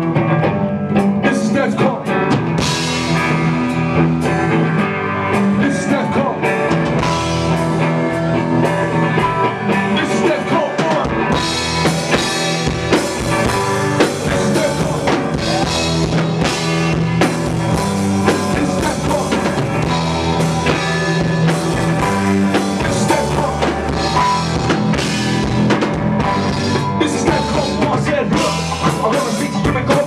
This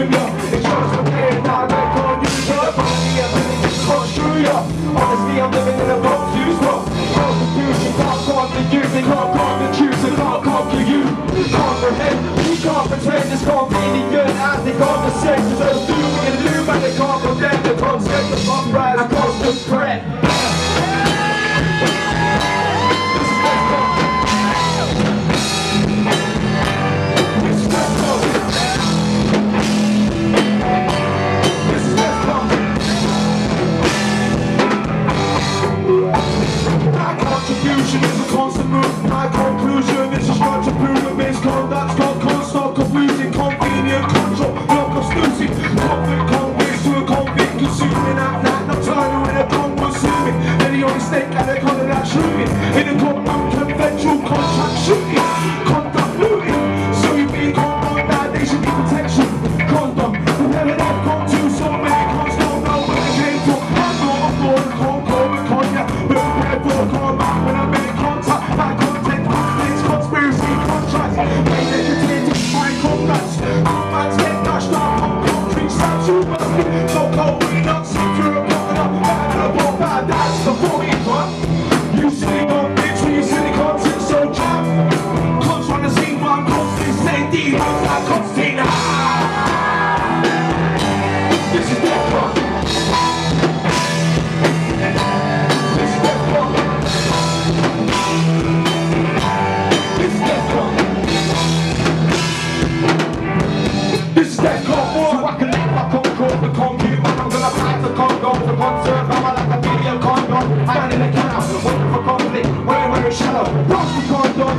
on you. But finally, I'm living to construe you. Honestly, I'm living in a confused world. Confusion can't conquer you. They can't conquer choose. They can't conquer you. Comprehend. We can't pretend it's convenient as they conversate. So those do we can do, but they can't condemn the concept that's the 40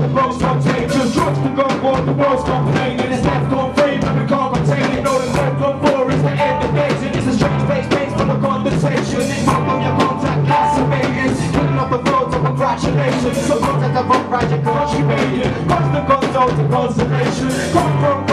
the world's contagious. Drugs to go on, the world's complaining. It's DEFCON 3, but we can't contain it. No, the DEFCON 4 is the end of days. And it's a strange space based on a conversation. It's not on your contact, lacerating. Killing off the road, of congratulations. So contact right, you're contributing. Constant console to consolation. Come from